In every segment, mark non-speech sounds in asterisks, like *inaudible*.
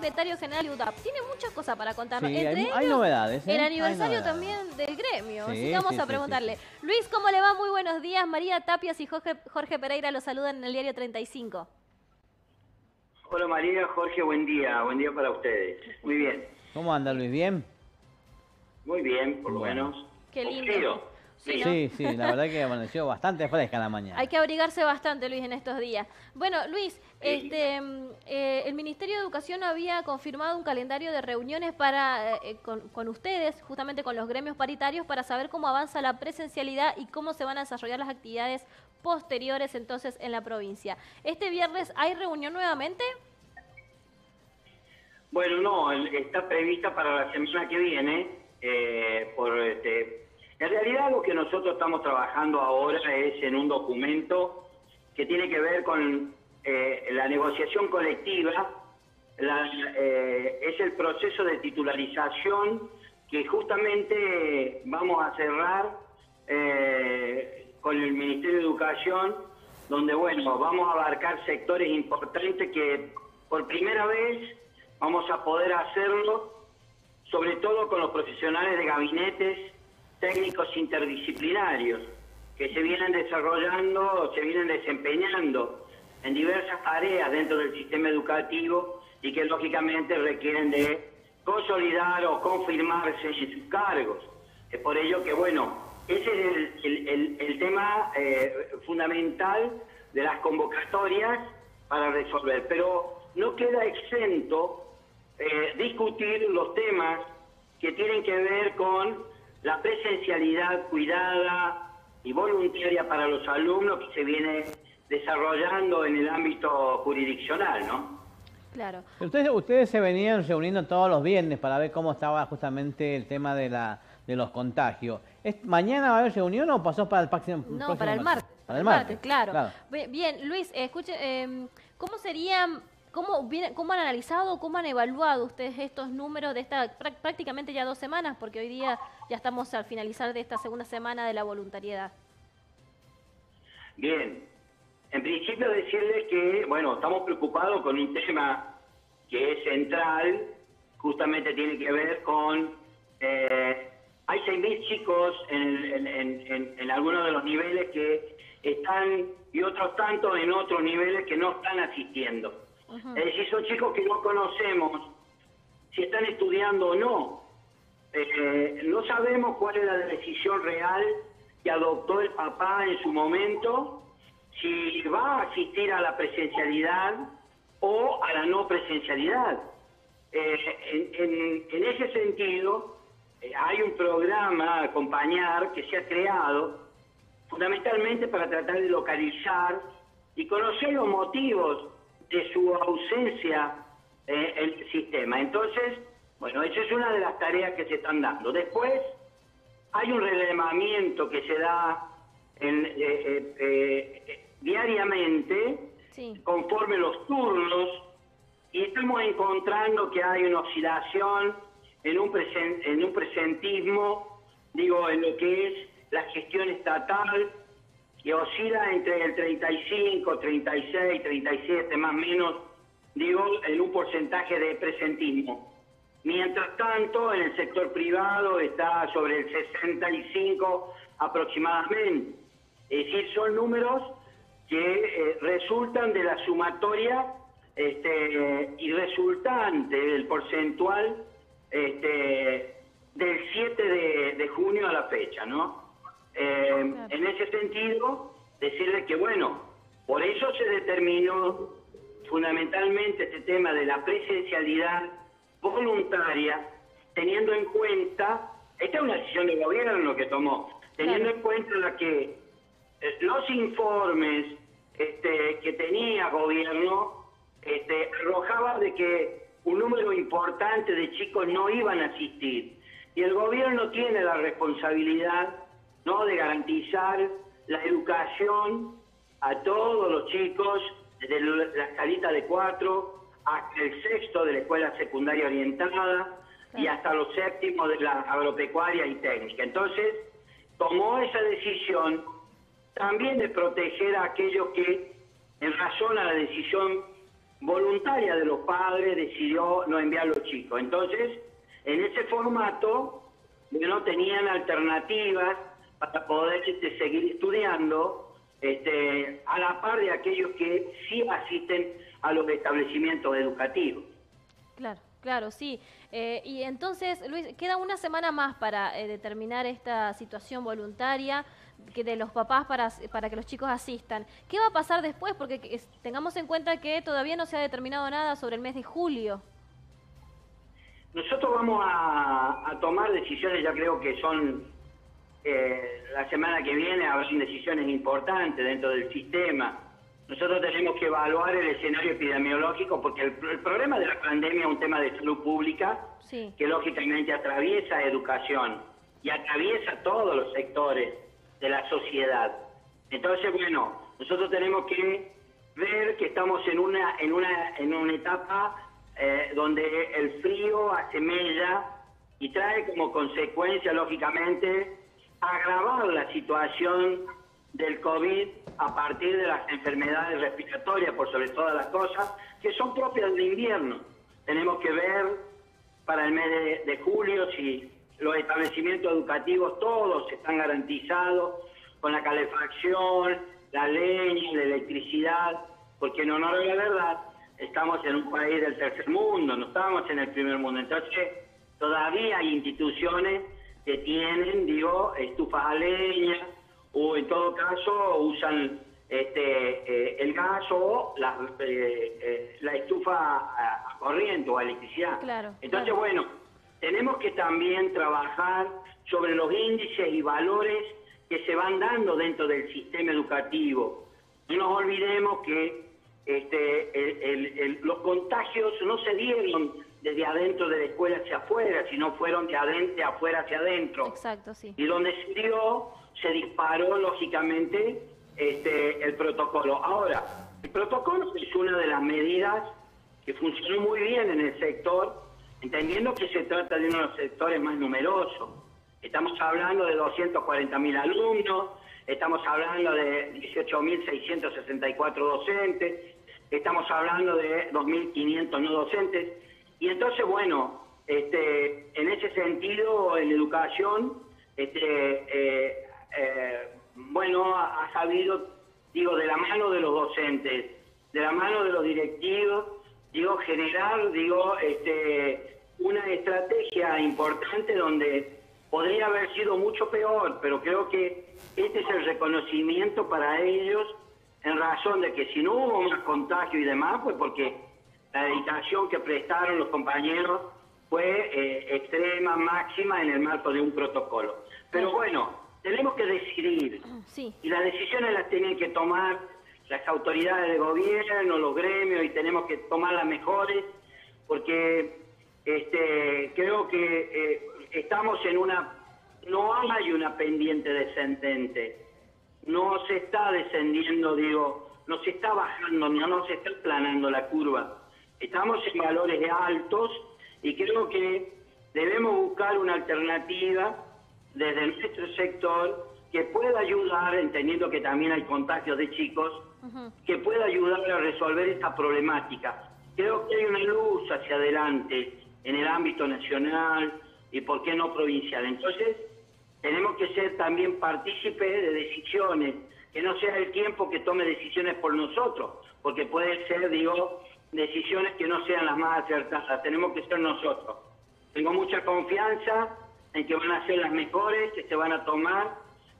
secretario general de UDAP. Tiene muchas cosas para contarnos. Sí, Entre hay, ellos, hay novedades. ¿eh? el aniversario novedades. también del gremio. Sí, Así que vamos sí, a preguntarle. sí, Luis, ¿cómo le va? Muy buenos días. María Tapias y Jorge, Jorge Pereira lo saludan en el diario 35. Hola María, Jorge, buen día, buen día para ustedes. Muy bien, ¿Cómo anda Luis? ¿Bien? muy bien, por lo Bueno. menos. Qué lindo. Sí, Sí. ¿no? Sí, sí, la verdad que amaneció bastante fresca la mañana. Hay que abrigarse bastante, Luis, en estos días. Bueno, Luis, este, mm, eh, el Ministerio de Educación había confirmado un calendario de reuniones para eh, con, con ustedes, justamente con los gremios paritarios, para saber cómo avanza la presencialidad y cómo se van a desarrollar las actividades posteriores entonces en la provincia. Este viernes hay reunión nuevamente. Bueno, no, está prevista para la semana que viene. eh, por este, en realidad lo que nosotros estamos trabajando ahora es en un documento que tiene que ver con eh, la negociación colectiva. Eh, es el proceso de titularización que justamente vamos a cerrar eh, con el Ministerio de Educación, donde, bueno, vamos a abarcar sectores importantes que por primera vez vamos a poder hacerlo, sobre todo con los profesionales de gabinetes técnicos interdisciplinarios, que se vienen desarrollando, se vienen desempeñando en diversas tareas dentro del sistema educativo y que lógicamente requieren de consolidar o confirmarse en sus cargos. Es por ello que, bueno, ese es el, el- tema eh, fundamental de las convocatorias para resolver. Pero no queda exento eh, discutir los temas que tienen que ver con la presencialidad cuidada y voluntaria para los alumnos que se viene desarrollando en el ámbito jurisdiccional, ¿no? Claro. Ustedes, ustedes se venían reuniendo todos los viernes para ver cómo estaba justamente el tema de la de los contagios. ¿Es- ¿Mañana va a haber reunión o pasó para el próximo No, próximo para el martes. Para el martes, claro. Bi- Bien, Luis, escuche, eh, ¿cómo serían, cómo, viene- cómo han analizado, cómo han evaluado ustedes estos números de esta prá- prácticamente ya dos semanas, porque hoy día ya estamos al finalizar de esta segunda semana de la voluntariedad? Bien, en principio decirles que, bueno, estamos preocupados con un tema que es central, justamente tiene que ver con, eh, hay 6.000 chicos en algunos de los niveles que están y otros tantos en otros niveles que no están asistiendo. Es decir, son chicos que no conocemos si están estudiando o no. Eh, no sabemos cuál es la decisión real que adoptó el papá en su momento, si va a asistir a la presencialidad o a la no presencialidad. Eh, en, ese sentido, eh, hay un programa acompañar que se ha creado fundamentalmente para tratar de localizar y conocer los motivos de su ausencia eh, el sistema. Entonces, bueno, esa es una de las tareas que se están dando. Después, hay un relevamiento que se da en, eh, eh, eh, diariamente Sí. conforme los turnos y estamos encontrando que hay una oscilación en un, presen- en un presentismo, digo, en lo que es la gestión estatal, que oscila entre el 35, 36, 37, más o menos, digo, en un porcentaje de presentismo. Mientras tanto, en el sector privado está sobre el 65 aproximadamente. Es decir, son números que eh, resultan de la sumatoria este, y resultante del porcentual este, del 7 de, de junio a la fecha, ¿no? Eh, En ese sentido, decirle que, bueno, por eso se determinó fundamentalmente este tema de la presencialidad voluntaria, teniendo en cuenta, esta es una decisión del gobierno que tomó, teniendo Claro. en cuenta la que eh, los informes este, que tenía gobierno este, arrojaban de que un número importante de chicos no iban a asistir. Y el gobierno tiene la responsabilidad ¿no? de garantizar la educación a todos los chicos, desde la escalita de cuatro hasta el sexto de la escuela secundaria orientada y hasta los séptimos de la agropecuaria y técnica. Entonces, tomó esa decisión también de proteger a aquellos que, en razón a la decisión voluntaria de los padres decidió no enviar a los chicos. Entonces, en ese formato, no tenían alternativas para poder este, seguir estudiando este, a la par de aquellos que sí asisten a los establecimientos educativos. Claro, claro, sí. Eh, y entonces, Luis, queda una semana más para eh, determinar esta situación voluntaria que de los papás para, para que los chicos asistan. ¿Qué va a pasar después? Porque tengamos en cuenta que todavía no se ha determinado nada sobre el mes de julio. Nosotros vamos a, tomar decisiones, ya creo que son eh, la semana que viene, a ver si decisiones importantes dentro del sistema. Nosotros tenemos que evaluar el escenario epidemiológico porque el, problema de la pandemia es un tema de salud pública que lógicamente atraviesa educación y atraviesa todos los sectores de la sociedad. Entonces, bueno, nosotros tenemos que ver que estamos en una en una en una etapa eh, donde el frío asemella y trae como consecuencia, lógicamente, agravar la situación del COVID a partir de las enfermedades respiratorias, por sobre todas las cosas, que son propias del invierno. Tenemos que ver para el mes de julio si los establecimientos educativos todos están garantizados con la calefacción, la leña, la electricidad, porque en honor a la verdad estamos en un país del tercer mundo, no estamos en el primer mundo. Entonces, todavía hay instituciones que tienen, digo, estufas a leña o en todo caso usan este, eh, el gas o la, eh, eh, la estufa a, corriente o a electricidad. Claro, Entonces, bueno, tenemos que también trabajar sobre los índices y valores que se van dando dentro del sistema educativo. No nos olvidemos que este, los contagios no se dieron desde adentro de la escuela hacia afuera, sino fueron de adentro afuera hacia adentro. Exacto, sí. Y donde se dio, se disparó lógicamente este, el protocolo. Ahora, el protocolo es una de las medidas que funcionó muy bien en el sector, entendiendo que se trata de uno de los sectores más numerosos. Estamos hablando de 240.000 alumnos, estamos hablando de 18.664 docentes, estamos hablando de 2.500 no docentes. Y entonces, bueno, este, en ese sentido, en educación, este, eh, eh, bueno, ha, ha sabido, digo, de la mano de los docentes, de la mano de los directivos, digo, generar, digo, este, una estrategia importante donde podría haber sido mucho peor, pero creo que este es el reconocimiento para ellos en razón de que si no hubo más contagio y demás, pues porque la dedicación que prestaron los compañeros fue eh, extrema, máxima en el marco de un protocolo. Pero bueno, tenemos que decidir. Y las decisiones las tienen que tomar las autoridades de gobierno, los gremios, y tenemos que tomar las mejores, porque este, creo que eh, estamos en una, no hay una pendiente descendente, no se está descendiendo, digo, no se está bajando, no, no se está planando la curva. Estamos en valores altos y creo que debemos buscar una alternativa desde nuestro sector que pueda ayudar, entendiendo que también hay contagios de chicos, que pueda ayudar a resolver esta problemática. Creo que hay una luz hacia adelante en el ámbito nacional, y por qué no provincial. Entonces, tenemos que ser también partícipes de decisiones, que no sea el tiempo que tome decisiones por nosotros, porque puede ser, digo, decisiones que no sean las más acertadas, tenemos que ser nosotros. Tengo mucha confianza en que van a ser las mejores, que se van a tomar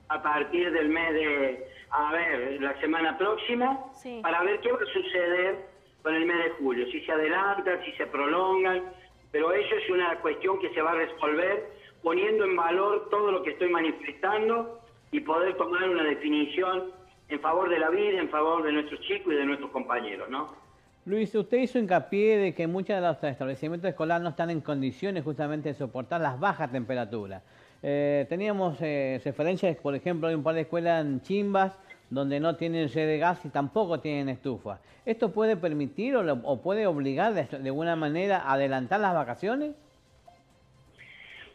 a partir del mes de, a ver, la semana próxima, para ver qué va a suceder con el mes de julio, si se adelantan, si se prolongan, pero eso es una cuestión que se va a resolver poniendo en valor todo lo que estoy manifestando y poder tomar una definición en favor de la vida, en favor de nuestros chicos y de nuestros compañeros, ¿no? Luis, usted hizo hincapié de que muchos de los establecimientos escolares no están en condiciones justamente de soportar las bajas temperaturas. Eh, teníamos eh, referencias, por ejemplo, de un par de escuelas en Chimbas donde no tienen sede de gas y tampoco tienen estufa. ¿Esto puede permitir o, puede obligar de, alguna manera a adelantar las vacaciones?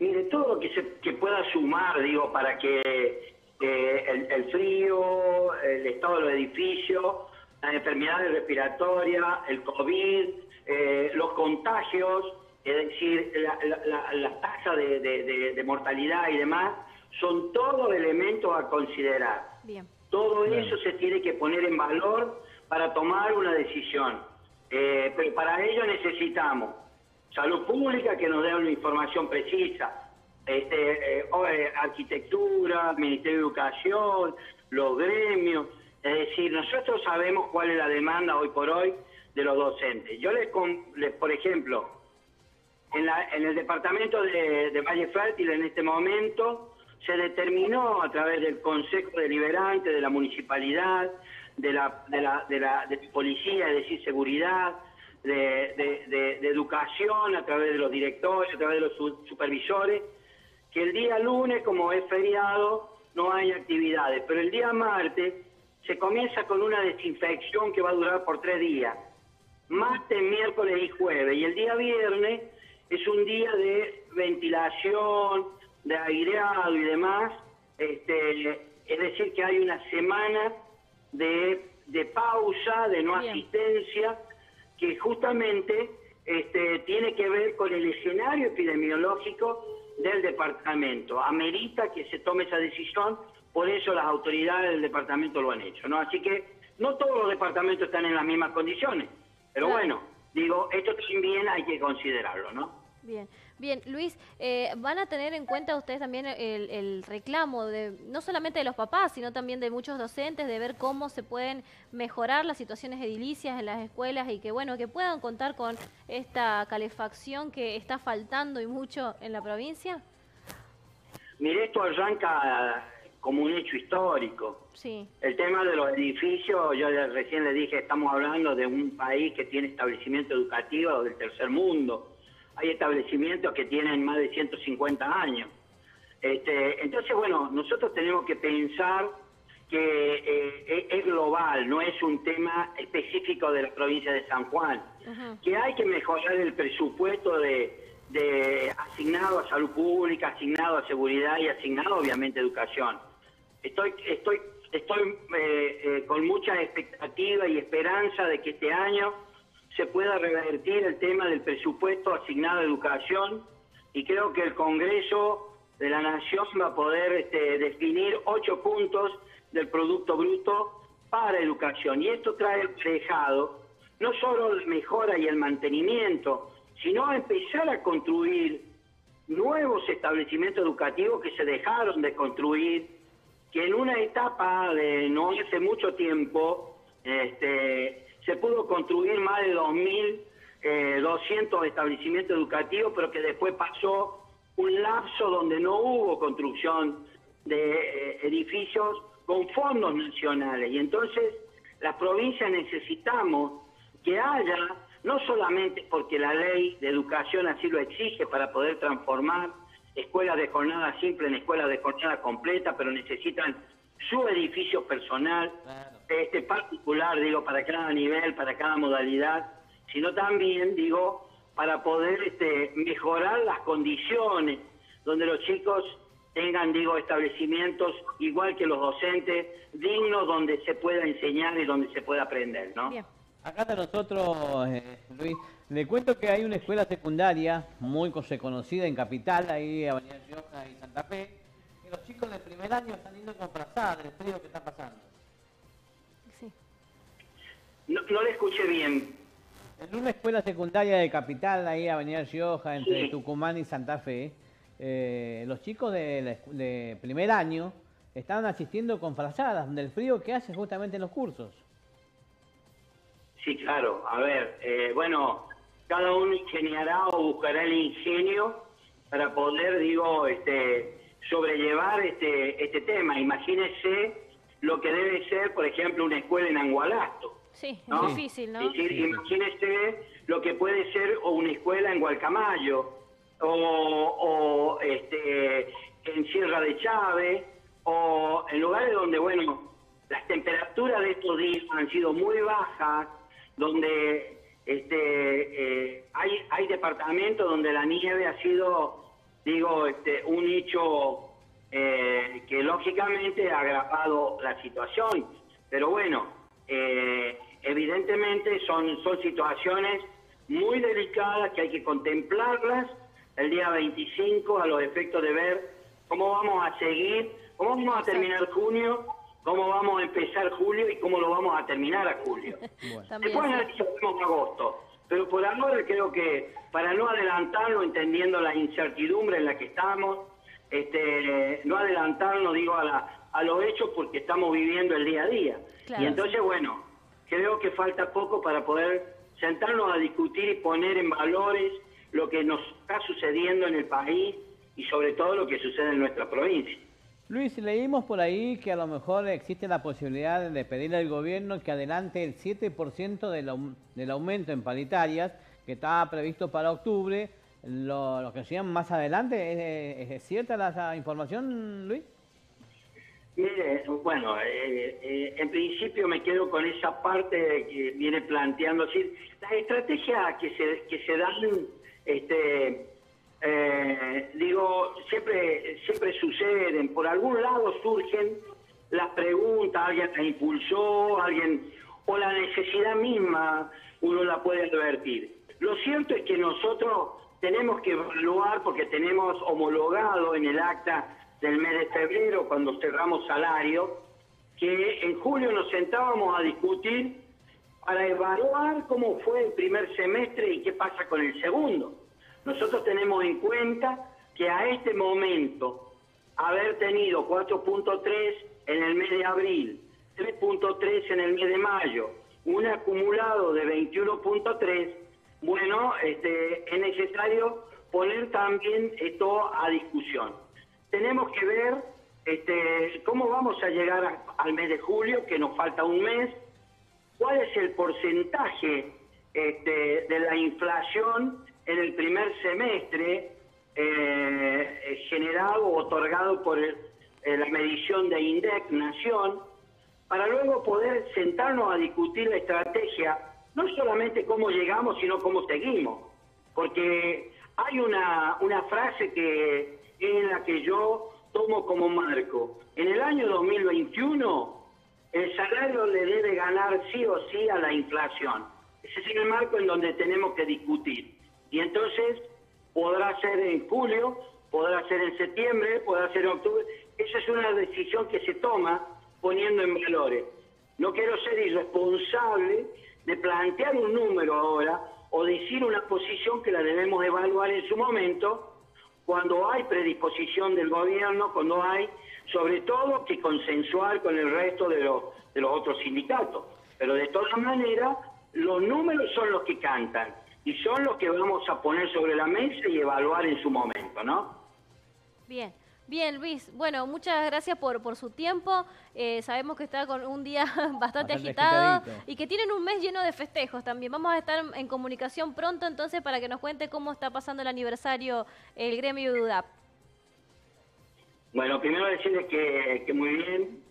Mire, todo lo que se pueda sumar, digo, para que eh, el, frío, el estado de los edificios, las enfermedades respiratorias, el COVID, eh, los contagios, es decir, la, tasa de, mortalidad y demás, son todos elementos a considerar. Todo eso se tiene que poner en valor para tomar una decisión. Eh, pero para ello necesitamos salud pública que nos dé una información precisa, este, eh, eh, arquitectura, Ministerio de Educación, los gremios. Decir, nosotros sabemos cuál es la demanda hoy por hoy de los docentes. Yo les, por ejemplo, en, la, en el departamento de, de, Valle Fértil en este momento se determinó a través del Consejo Deliberante de la Municipalidad, de la, de la, de la de policía, es decir, seguridad, de, educación, a través de los directores, a través de los supervisores, que el día lunes, como es feriado, no hay actividades, pero el día martes se comienza con una desinfección que va a durar por tres días, martes, miércoles y jueves, y el día viernes es un día de ventilación, de aireado y demás, este, es decir, que hay una semana de, de pausa, de no asistencia, que justamente este, tiene que ver con el escenario epidemiológico del departamento. Amerita que se tome esa decisión, por eso las autoridades del departamento lo han hecho, ¿no? Así que no todos los departamentos están en las mismas condiciones, pero bueno, digo, esto también hay que considerarlo, ¿no? Bien, bien, Luis, eh, van a tener en cuenta ustedes también el, reclamo de no solamente de los papás, sino también de muchos docentes de ver cómo se pueden mejorar las situaciones edilicias en las escuelas y que bueno que puedan contar con esta calefacción que está faltando y mucho en la provincia. Mire, esto arranca como un hecho histórico. Sí. El tema de los edificios, yo recién le dije, estamos hablando de un país que tiene establecimiento educativo del tercer mundo hay establecimientos que tienen más de 150 años. Este, entonces, bueno, nosotros tenemos que pensar que eh, es global, no es un tema específico de la provincia de San Juan, que hay que mejorar el presupuesto de, asignado a salud pública, asignado a seguridad y asignado obviamente a educación. Estoy, estoy, estoy eh, eh, con mucha expectativa y esperanza de que este año se pueda revertir el tema del presupuesto asignado a educación y creo que el Congreso de la Nación va a poder este, definir ocho puntos del Producto Bruto para educación. Y esto trae aparejado no solo la mejora y el mantenimiento, sino empezar a construir nuevos establecimientos educativos que se dejaron de construir, que en una etapa de no hace mucho tiempo, este, se pudo construir más de 2.200 eh, establecimientos educativos, pero que después pasó un lapso donde no hubo construcción de eh, edificios con fondos nacionales. Y entonces las provincias necesitamos que haya, no solamente porque la ley de educación así lo exige para poder transformar escuelas de jornada simple en escuelas de jornada completa, pero necesitan su edificio personal, este particular, digo, para cada nivel, para cada modalidad, sino también, digo, para poder este, mejorar las condiciones donde los chicos tengan, digo, establecimientos igual que los docentes, dignos donde se pueda enseñar y donde se pueda aprender, ¿no? Acá de nosotros, eh, Luis, le cuento que hay una escuela secundaria muy conocida en Capital, ahí Avenida Rioja y Santa Fe, y los chicos del primer año están yendo con frazada del frío que está pasando. No, le escuché bien. En una escuela secundaria de Capital, ahí Avenida Rioja, entre Tucumán y Santa Fe, eh, los chicos de, primer año estaban asistiendo con frazadas del frío que hace justamente en los cursos. Sí, claro. A ver, eh, bueno, cada uno ingeniará o buscará el ingenio para poder, digo, este, sobrellevar este, este tema. Imagínese lo que debe ser, por ejemplo, una escuela en Angualasto. Sí, es difícil, ¿no? imagínese lo que puede ser una escuela en Gualcamayo o, este, en Sierra de Chávez o en lugares donde, bueno, las temperaturas de estos días han sido muy bajas, donde este, eh, hay, hay departamentos donde la nieve ha sido, digo, este, un hecho eh, que lógicamente ha agravado la situación. Pero bueno, eh, evidentemente son, son situaciones muy delicadas que hay que contemplarlas el día 25 a los efectos de ver cómo vamos a seguir, cómo vamos a terminar junio, cómo vamos a empezar julio y cómo lo vamos a terminar a julio. *laughs* Después analizaremos agosto. Pero por ahora creo que para no adelantarlo, entendiendo la incertidumbre en la que estamos, este, no adelantarnos, digo, a, la, a los hechos porque estamos viviendo el día a día. Y entonces, bueno, creo que falta poco para poder sentarnos a discutir y poner en valores lo que nos está sucediendo en el país y sobre todo lo que sucede en nuestra provincia. Luis, leímos por ahí que a lo mejor existe la posibilidad de pedirle al gobierno que adelante el 7% del, del aumento en paritarias que estaba previsto para octubre, lo, que hacían más adelante. ¿Es, cierta la información, Luis? Bueno, eh, eh, en principio me quedo con esa parte que viene planteando, decir, las estrategias que se, que se dan, este, eh, digo, siempre, siempre suceden, por algún lado surgen las preguntas, alguien las impulsó, alguien, o la necesidad misma, uno la puede advertir. Lo cierto es que nosotros tenemos que evaluar, porque tenemos homologado en el acta del mes de febrero, cuando cerramos salario, que en julio nos sentábamos a discutir para evaluar cómo fue el primer semestre y qué pasa con el segundo. Nosotros tenemos en cuenta que a este momento, haber tenido 4.3 en el mes de abril, 3.3 en el mes de mayo, un acumulado de 21.3, bueno, este, es necesario poner también esto a discusión. Tenemos que ver este, cómo vamos a llegar al mes de julio, que nos falta un mes, cuál es el porcentaje este, de la inflación en el primer semestre eh, generado otorgado por eh, la medición de INDEC Nación, para luego poder sentarnos a discutir la estrategia, no solamente cómo llegamos, sino cómo seguimos. Porque hay una, una frase que en la que yo tomo como marco. En el año 2021, el salario le debe ganar sí o sí a la inflación. Ese es el marco en donde tenemos que discutir. Y entonces podrá ser en julio, podrá ser en septiembre, podrá ser en octubre. Esa es una decisión que se toma poniendo en valores. No quiero ser irresponsable de plantear un número ahora o decir una posición que la debemos evaluar en su momento cuando hay predisposición del gobierno, cuando hay, sobre todo, que consensuar con el resto de los, de los otros sindicatos. Pero de todas maneras, los números son los que cantan y son los que vamos a poner sobre la mesa y evaluar en su momento, ¿no? Bien. Bien, Luis. Bueno, muchas gracias por, por su tiempo. Eh, sabemos que está con un día *laughs* bastante, agitado y que tienen un mes lleno de festejos también. Vamos a estar en comunicación pronto entonces para que nos cuente cómo está pasando el aniversario el gremio de UDAP. Bueno, primero decirles que, que muy bien,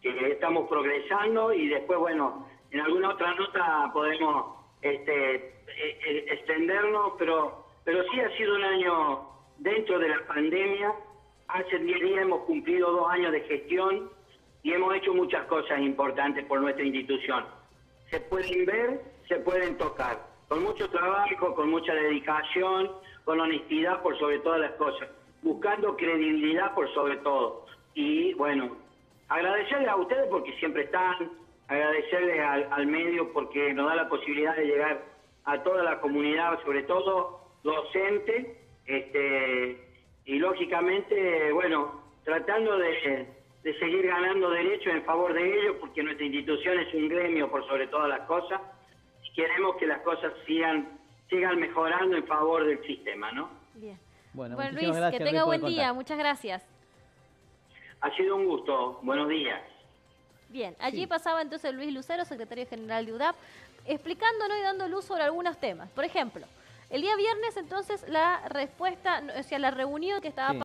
que estamos progresando y después, bueno, en alguna otra nota podemos este, e, e, extendernos, pero, pero sí ha sido un año dentro de la pandemia Hace 10 días hemos cumplido dos años de gestión y hemos hecho muchas cosas importantes por nuestra institución. Se pueden ver, se pueden tocar, con mucho trabajo, con mucha dedicación, con honestidad por sobre todas las cosas, buscando credibilidad por sobre todo. Y bueno, agradecerles a ustedes porque siempre están, agradecerles al, al medio porque nos da la posibilidad de llegar a toda la comunidad, sobre todo docente, este, y lógicamente, bueno, tratando de, seguir ganando derechos en favor de ellos, porque nuestra institución es un gremio por sobre todas las cosas, y queremos que las cosas sigan, sigan mejorando en favor del sistema, ¿no? Bien. Bueno, Luis, que tenga buen día, muchas gracias. Ha sido un gusto, buenos días. Bien, allí pasaba entonces Luis Lucero, secretario general de UDAP, explicándonos y dando luz sobre algunos temas. Por ejemplo, el día viernes, entonces, la respuesta, o sea, la reunión que estaba